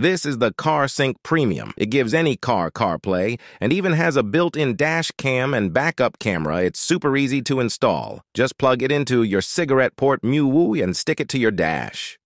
This is the CarSync Premium. It gives any car CarPlay and even has a built-in dash cam and backup camera. It's super easy to install. Just plug it into your cigarette port MUWU and stick it to your dash.